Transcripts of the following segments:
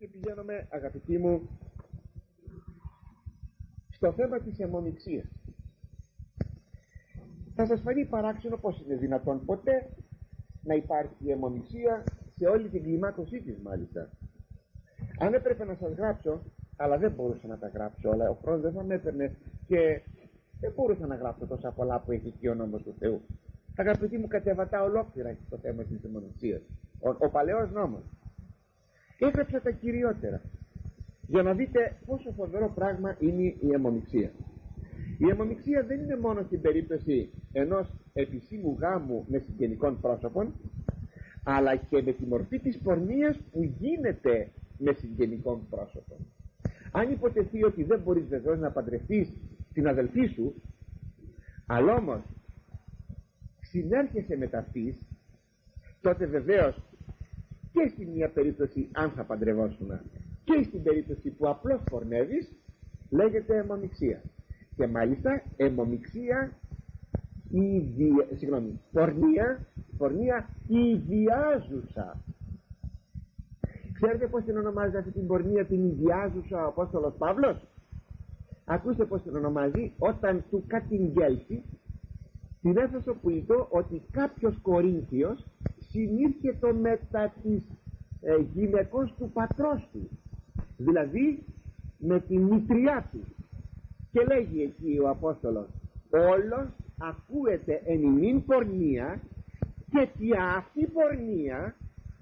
Και πηγαίνουμε αγαπητοί μου στο θέμα της αιμονιξίας. Θα σας φανεί παράξενο πως είναι δυνατόν ποτέ να υπάρχει αιμονιξία σε όλη την κλιμάκωσή της μάλιστα. Αν έπρεπε να σας γράψω, αλλά δεν μπορούσα να τα γράψω όλα, ο χρόνος δεν θα με έπαιρνε και δεν μπορούσα να γράψω τόσα πολλά που έχει εκεί ο νόμος του Θεού. Αγαπητοί μου κατεβατά ολόκληρα έχει το θέμα της αιμονιξίας. Ο, ο παλαιός νόμος έγραψα τα κυριότερα. Για να δείτε πόσο φοβερό πράγμα είναι η αιμονιξία. Η αιμονιξία δεν είναι μόνο στην περίπτωση ενός επισήμου γάμου με συγγενικών πρόσωπων αλλά και με τη μορφή της πορνείας που γίνεται με συγγενικών πρόσωπων. Αν υποτεθεί ότι δεν μπορείς βεβαίως να παντρευτείς την αδελφή σου αλλά όμως συνέρχεσαι με αυτής τότε βεβαίως και στην μία περίπτωση αν θα παντρευόσουν και στην περίπτωση που απλώς πορνεύεις λέγεται αιμομιξία. Και μάλιστα αιμομιξία ιδια... συγγνώμη, πορνεία, πορνεία ιδιάζουσα. Ξέρετε πως την ονομάζει αυτή την πορνεία την ιδιάζουσα ο Απόστολος Παύλος; Ακούστε πως την ονομάζει όταν του κατηγγέλθει στην Έφεσο που είπε ότι κάποιος Κορίνθιος συνήρχεται μετά της ε, γυναικός του πατρός του. Δηλαδή με τη μητριά του. Και λέγει εκεί ο Απόστολος όλος ακούεται εν ημίν πορνεία και τι αυτή πορνεία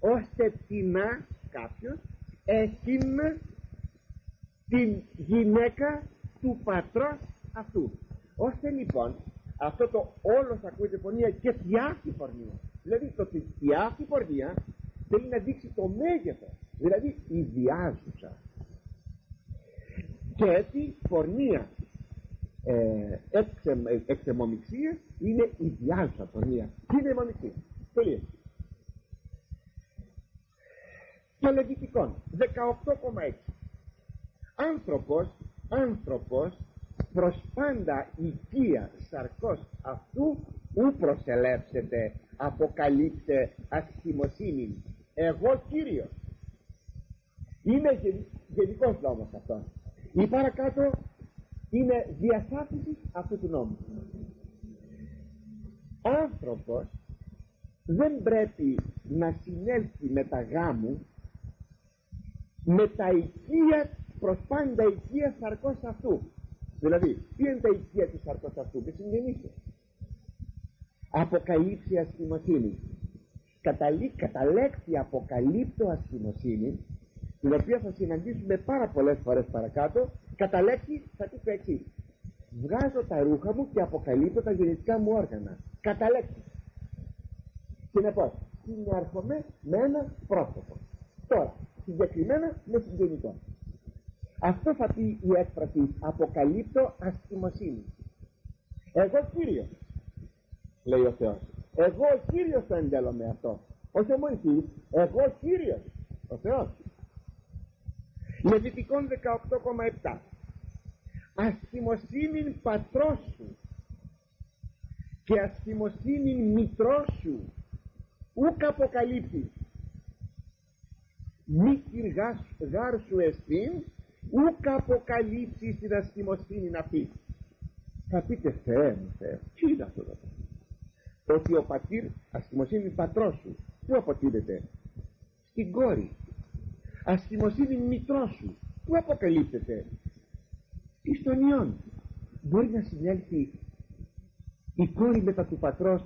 ώστε να κάποιος έχει την γυναίκα του πατρός αυτού ώστε λοιπόν αυτό το όλος ακούεται πορνεία και αυτή πορνεία δηλαδή το αυτή πορνεία θέλει να δείξει το μέγεθος. Δηλαδή ιδιάζουσα. Και έτσι πορνεία ε, εξεμομιξία είναι ιδιάζουσα πορνεία. Τι είναι αιμομιξία τελείως. Το λεβιτικόν 18,6 άνθρωπος άνθρωπος προς πάντα οικία σαρκός αυτού ου προσελεύσετε αποκαλύψτε ασχημοσύνη εγώ Κύριος. Είναι γενικός νόμος αυτό ή παρακάτω είναι διασάφησης αυτού του νόμου. Άνθρωπος δεν πρέπει να συνέλθει με τα γάμου με τα οικία προς πάντα οικία σαρκός αυτού. Δηλαδή τι είναι τα οικία του σαρκός αυτού; Και συγγενήσε αποκαλύψει ασχημοσύνη κατά λέξη αποκαλύπτω ασχημοσύνη την οποία θα συναντήσουμε πάρα πολλές φορές παρακάτω κατά λέξη θα πει το εξή βγάζω τα ρούχα μου και αποκαλύπτω τα γενετικά μου όργανα κατά λέξη συνεπώς συνέρχομαι με ένα πρόσωπο. Τώρα συγκεκριμένα με συγγενικό. Αυτό θα πει η έκφραση αποκαλύπτω αστιμοσύνη εγώ Κύριος λέει ο Θεός. Εγώ ο Κύριος το εντέλω με αυτό. Όχι ο Μωυσής εγώ ο Κύριος ο Θεός. Λεβιτικών 18,7 Αστιμοσύνην πατρός σου και αστιμοσύνην μητρός σου ούκ αποκαλύπτει μη γάρ σου εστίν ούκ αποκαλύψεις την αστιμοσύνη αυτή θα πείτε Θεέ μου Θεέ τι είναι αυτό το ότι ο πατήρ αστιμοσύνη πατρός σου πού αποτείνεται; Στην κόρη. Αστιμοσύνη μητρός σου πού αποκαλύπτεται; Εις τον Υιόν. Μπορεί να συνέλθει η κόρη μετά του πατρός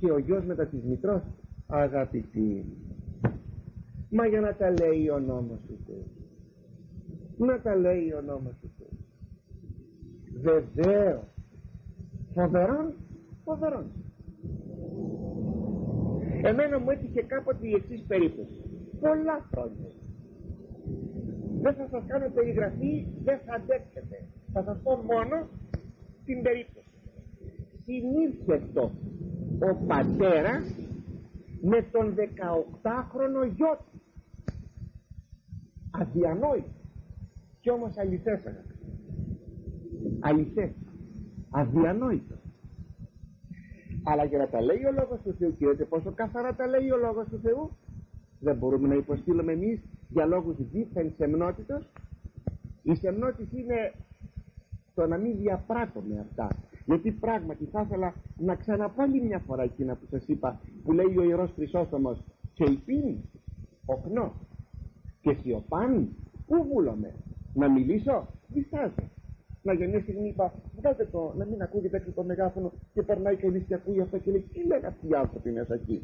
και ο γιος μετά της μητρός αγαπητοί. Μα για να τα λέει ο νόμος του Θεού. Να τα λέει ο νόμος του Θεού. Βεβαίως. Φοβερόν φοβερόν εμένα μου έτυχε κάποτε η εξής περίπτωση. Πολλά χρόνια. Δεν θα σας κάνω περιγραφή δεν θα αντέξετε. Θα σας πω μόνο την περίπτωση. Συνήθετο ο πατέρας με τον 18χρονο γιο του. Αδιανόητο. Κι όμως αληθές αγαπητοί. Αληθές. Αδιανόητο αλλά για να τα λέει ο λόγος του Θεού. Ξέρετε πόσο καθαρά τα λέει ο λόγος του Θεού; Δεν μπορούμε να υποστείλουμε εμείς για λόγους δίθεν σεμνότητος. Η σεμνότητα είναι το να μην διαπράττω με αυτά. Γιατί πράγματι θα ήθελα να ξαναπώ άλλη μια φορά εκείνα που σας είπα που λέει ο Ιερός Χρυσόστομος και η πίνη οκνό και σιωπάν πού βούλομαι να μιλήσω διστάζω να για μια στιγμή είπα βγάλτε το να μην ακούγεται έξω το μεγάφωνο και περνάει κανείς και ακούει αυτό και λέει τι λένε αυτοί οι άνθρωποι μέσα εκεί;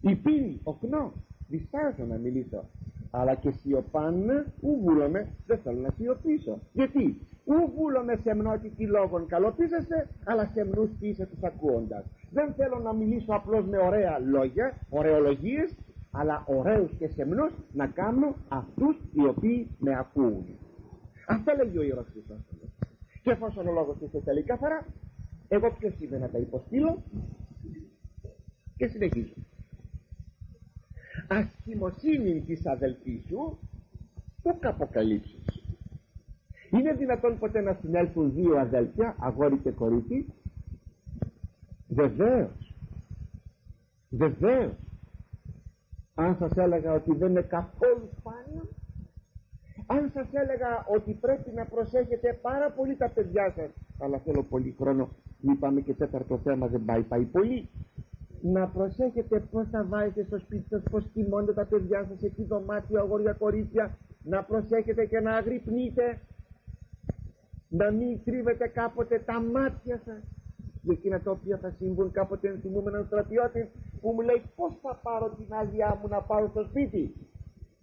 Η πίνη οκνό διστάζω να μιλήσω. Αλλά και σιωπάν ου βούλομαι δεν θέλω να σιωπήσω. Γιατί; Ου βούλομαι σεμνότητη λόγων. Καλοπίζεστε αλλά σεμνούς πείσε τους ακούοντας. Δεν θέλω να μιλήσω απλώς με ωραία λόγια ωραιολογίες αλλά ωραίους και σεμνούς να κάνω αυτούς οι οποίοι με ακούν αυτά λέγει ο Ιερός Χριστός και εφόσον ο λόγος του θέλει καθαρά εγώ ποιος είμαι να τα υποστείλω και συνεχίζω. Ασχημοσύνη της αδελφής σου που καποκαλύψεις. Είναι δυνατόν ποτέ να συνέλθουν δύο αδέλφια αγόρι και κορίτσι; Βεβαίως. Βεβαίως. Αν σας έλεγα ότι δεν είναι καθόλου σπάνιο αν σας έλεγα ότι πρέπει να προσέχετε πάρα πολύ τα παιδιά σας αλλά θέλω πολύ χρόνο μην πάμε και τέταρτο θέμα δεν πάει πάει πολύ. Να προσέχετε πως θα βάζετε στο σπίτι σας πως κοιμώνται τα παιδιά σας εκεί δωμάτιο αγόρια κορίτσια. Να προσέχετε και να αγρυπνείτε. Να μην κρύβετε κάποτε τα μάτια σας. Για εκείνα τα οποία θα συμβούν κάποτε ενθυμούμε έναν στρατιώτη που μου λέει πως θα πάρω την άδειά μου να πάω στο σπίτι;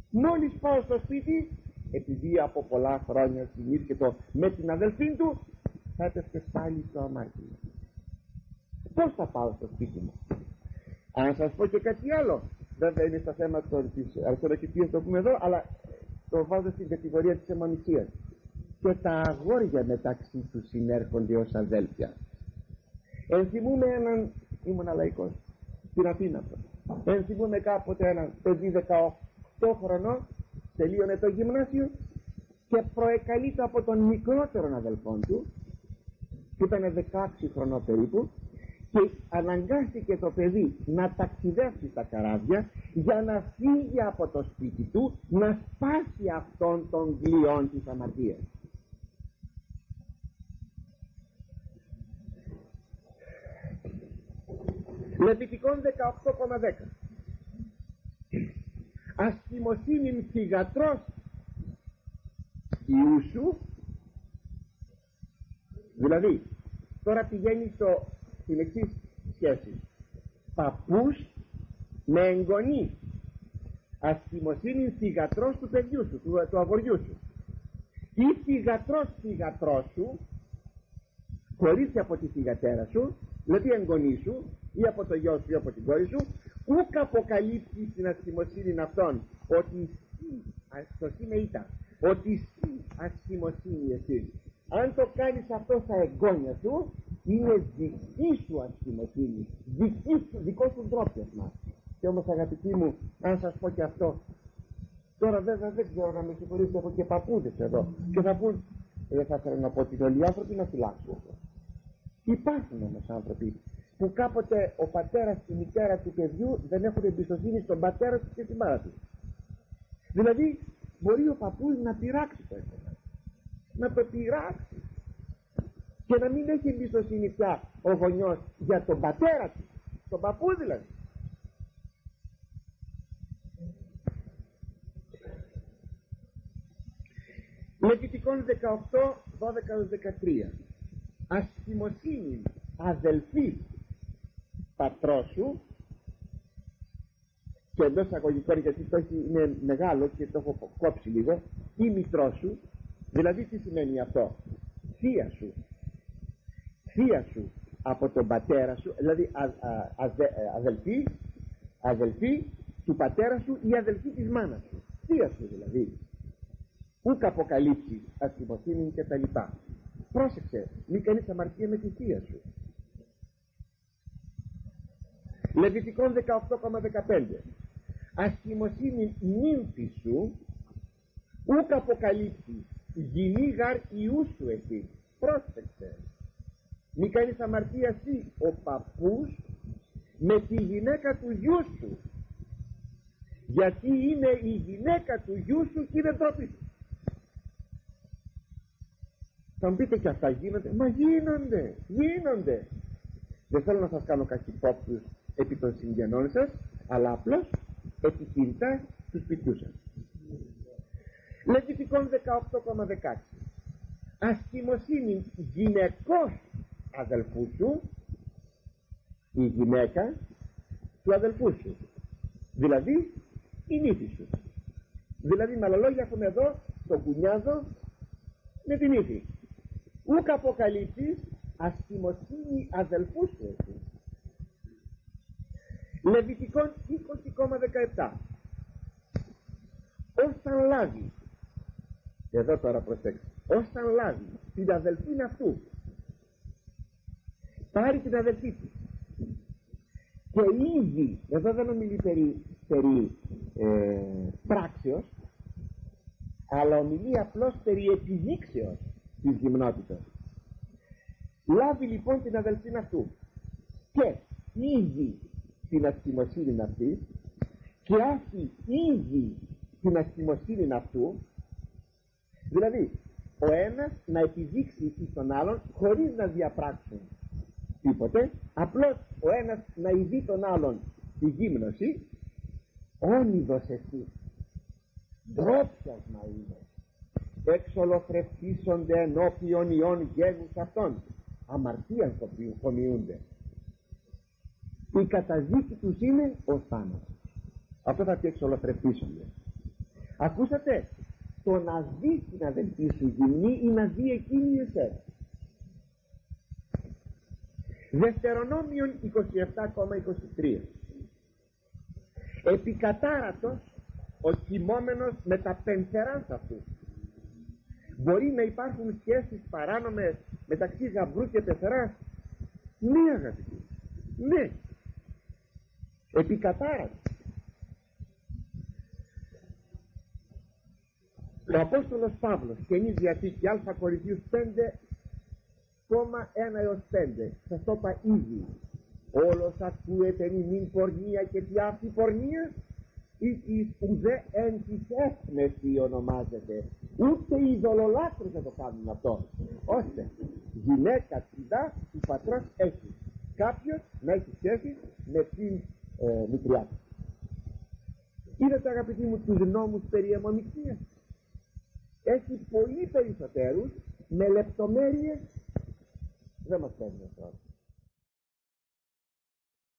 Μόλις πάω στο σπίτι επειδή από πολλά χρόνια συνήθω με την αδελφή του θα έπεφτε πάλι στο αμάρτημα πως θα πάω στο σπίτι μου; Αν σας πω και κάτι άλλο βέβαια είναι στα θέματα της αρχαιολογικής το πούμε εδώ αλλά το βάζω στην κατηγορία της αιμονησίας. Και τα αγόρια μεταξύ τους συνέρχονται ως αδέλφια. Ενθυμούμε έναν ήμουν λαϊκός στην Αθήνα. Ενθυμούμε κάποτε έναν παιδί 18 χρονών τελείωνε το γυμνάσιο και προεκαλείται από τον μικρότερο αδελφόν του που ήταν 16 χρονών περίπου και αναγκάστηκε το παιδί να ταξιδέψει στα καράβια για να φύγει από το σπίτι του να σπάσει αυτόν τον γλιόν της αμαρτίας. Λεβιτικών 18,10 Αστιμοσύνην θυγατρός Ιούσου δηλαδή τώρα πηγαίνει στο την εξή σχέση. Παππούς με εγγονή αστιμοσύνη θυγατρός του παιδιού σου του, του αγοριού σου. Ή θυγατρός θυγατρός σου χωρίς από τη θυγατέρα σου δηλαδή εγγονή σου ή από το γιο σου ή από την κόρη σου ούκ αποκαλύψει την αστιμοσύνη αυτών ότι εσύ το σήμε ήταν. Ότι εσύ αστιμοσύνη εσύ. Αν το κάνεις αυτό στα εγγόνια σου είναι δική σου αστιμοσύνη. Δική σου, δικό σου τρόπιασμα και όμως αγαπητοί μου αν σας πω και αυτό τώρα βέβαια δεν ξέρω να με συγχωρήσετε έχω και παππούδες εδώ. Και θα πούν ε, δεν θα ήθελα να πω ότι όλοι οι άνθρωποι να φυλάξουν. Υπάρχουν όμως άνθρωποι που κάποτε ο πατέρας και η μητέρα του παιδιού δεν έχουν εμπιστοσύνη στον πατέρα τους και στην μάνα τους. Δηλαδή μπορεί ο παππούς να πειράξει το έθελα να το πειράξει και να μην έχει εμπιστοσύνη πια ο γονιός για τον πατέρα του τον παππού δηλαδή. Λεβιτικών 18, 12-13 Αστιμοσύνη αδελφή πατρός σου και εντός αγωγικών γιατί το έχει, είναι μεγάλο και το έχω κόψει λίγο ή μητρός σου. Δηλαδή τι σημαίνει αυτό; Θεία σου. Θεία σου από τον πατέρα σου δηλαδή α, α, ε, αδελφή αδελφή του πατέρα σου ή αδελφή της μάνας σου. Θεία σου δηλαδή. Ούκ αποκαλύψεις αστυμοσύνη και τα λοιπά. Πρόσεξε μην κάνεις αμαρτία με τη θεία σου Λεβιτικών 18,15 αστυμοσύνη νύμφη σου ούκ αποκαλύψει γυνή γαρ ιού σου εσύ. Πρόσεξε. Μη κάνεις αμαρτία εσύ ο παππούς με τη γυναίκα του γιού σου. Γιατί είναι η γυναίκα του γιού σου και είναι τρόπη σου. Θα μου πείτε και αυτά γίνονται. Μα γίνονται γίνονται. Δεν θέλω να σας κάνω καχυπόπτους επί των συγγενών σας αλλά απλώς επιχειρητά τους σπιτιού σας. Λεβιτικών 18,16 ασκημοσύνη γυναικός αδελφούς σου η γυναίκα του αδελφού σου. Δηλαδή η νύφη σου. Δηλαδή με άλλα λόγια έχουμε εδώ το κουνιάδο με την ύφη ούκ αποκαλύψεις ασκημοσύνη αδελφούς σου. εσύ Λεβιτικών 20,17 Όσαν λάβει εδώ τώρα προσέξτε όσαν λάβει την αδελφή αυτού πάρει την αδελφή του. Και ήδη εδώ δεν ομιλεί περί, περί ε, πράξεως αλλά ομιλεί απλώς περί επιδείξεως της γυμνότητας. Λάβει λοιπόν την αδελφή αυτού. Και ήδη την αστημοσύνη αυτή και άφη ήδη την αστημοσύνη αυτού δηλαδή ο ένας να επιδείξει τον άλλον χωρίς να διαπράξουν τίποτε απλώς ο ένας να ειδεί τον άλλον τη γύμνωση όνειδος εσύ ντρόπιασμα είναι εξολοθρευτήσονται ενώπιον ιών γέγους αυτών αμαρτίας χωμιούνται η καταδίκη τους είναι ο θάνατος. Αυτό θα πει εξολοθρευτήσονται ακούσατε; Το να δει την αδελφή σου γυμνή ή να δει εκείνη εσένα. Δευτερονόμιον 27,23 Επικατάρατος ο κοιμόμενος με τα πενθεράς αυτού. Μπορεί να υπάρχουν σχέσεις παράνομες μεταξύ γαμπρού και πεθεράς Ναι αγαπητοί. Ναι Επικατάρατος Ο Απόστολος Παύλος Καινή Διαθήκη Α Κορινθίους 5 1 έως 5 σας το είπα ήδη. Όλος ακούεται μην πορνεία και τι αυτή πορνεία; Ή της ουδέ εν της έθνεση ονομάζεται. Ούτε οι δολολάτρες θα το κάνουν αυτό ώστε γυναίκα τσιδά του πατρός έχει. Κάποιος να έχει σχέση με την ε, μικριά. Του είδατε αγαπητοί μου τους νόμους περί αιμονιξίας. Έχει πολύ περισσότερους με λεπτομέρειες. Δεν μας παίρνει αυτό